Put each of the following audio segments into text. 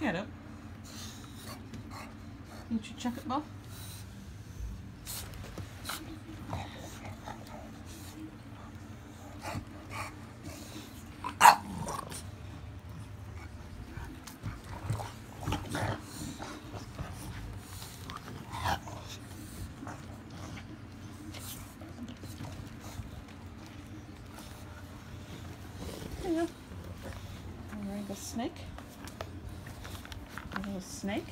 Get up. You should chuck it, Bob. There you go. All right, the snake. Snake.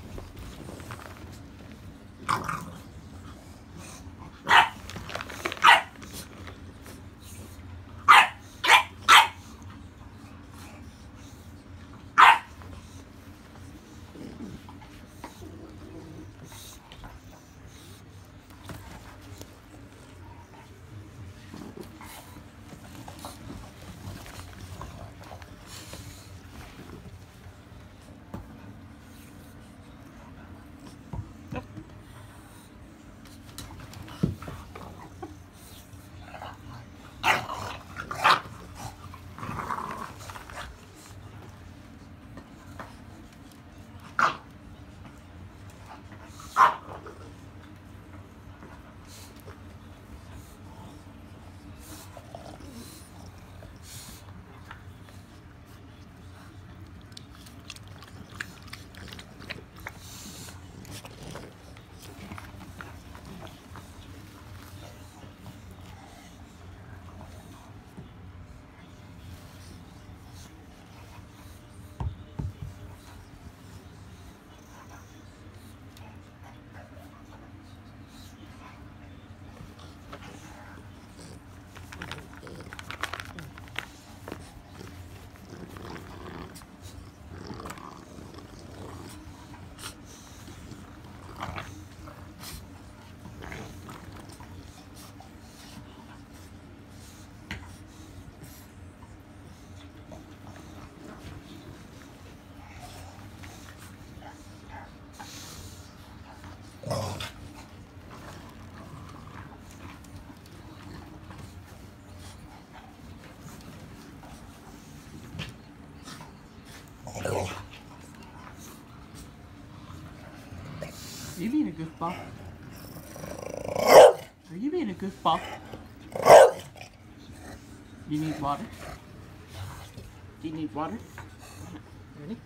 Are you being a goofball? Are you being a goofball? You need water? Do you need water? Ready?